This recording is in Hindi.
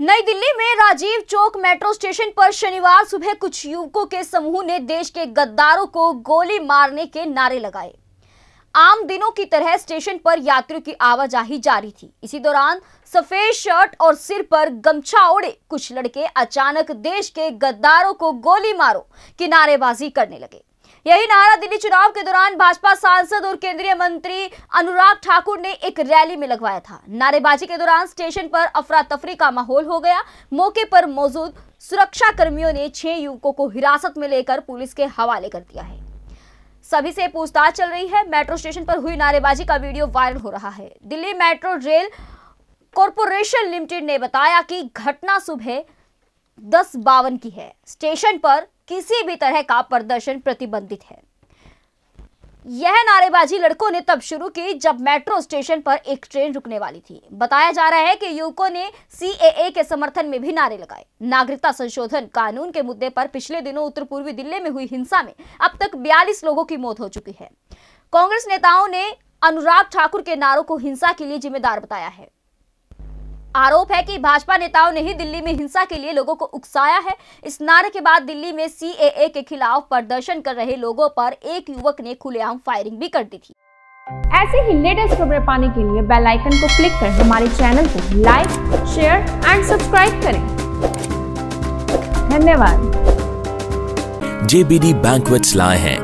नई दिल्ली में राजीव चौक मेट्रो स्टेशन पर शनिवार सुबह कुछ युवकों के समूह ने देश के गद्दारों को गोली मारने के नारे लगाए। आम दिनों की तरह स्टेशन पर यात्रियों की आवाजाही जारी थी। इसी दौरान सफ़ेद शर्ट और सिर पर गमछा ओढ़े कुछ लड़के अचानक देश के गद्दारों को गोली मारो की नारेबाजी करने लगे। यही नारा दिल्ली चुनाव के दौरान भाजपा सांसद और केंद्रीय मंत्री अनुराग ठाकुर ने एक रैली में लगवाया था। नारेबाजी के दौरान स्टेशन पर अफरा तफरी का माहौल हो गया। मौके पर मौजूद सुरक्षा कर्मियों ने छह युवकों को हिरासत में लेकर पुलिस के हवाले कर दिया है। सभी से पूछताछ चल रही है। मेट्रो स्टेशन पर हुई नारेबाजी का वीडियो वायरल हो रहा है। Delhi metro rail corporation limited ने बताया कि घटना सुबह दस बावन की है। स्टेशन पर किसी भी तरह का प्रदर्शन प्रतिबंधित है। यह नारेबाजी लड़कों ने तब शुरू की जब मेट्रो स्टेशन पर एक ट्रेन रुकने वाली थी। बताया जा रहा है कि युवकों ने सीएए के समर्थन में भी नारे लगाए। नागरिकता संशोधन कानून के मुद्दे पर पिछले दिनों उत्तर पूर्वी दिल्ली में हुई हिंसा में अब तक 42 लोगों की मौत हो चुकी है। कांग्रेस नेताओं ने अनुराग ठाकुर के नारों को हिंसा के लिए जिम्मेदार बताया है। आरोप है कि भाजपा नेताओं ने ही दिल्ली में हिंसा के लिए लोगों को उकसाया है। इस नारे के बाद दिल्ली में सीएए के खिलाफ प्रदर्शन कर रहे लोगों पर एक युवक ने खुलेआम फायरिंग भी कर दी थी। ऐसे ही लेटेस्ट खबरें पाने के लिए बेल आइकन को क्लिक कर हमारे चैनल को लाइक शेयर एंड सब्सक्राइब करें। धन्यवाद। JBD Banquets लाए हैं।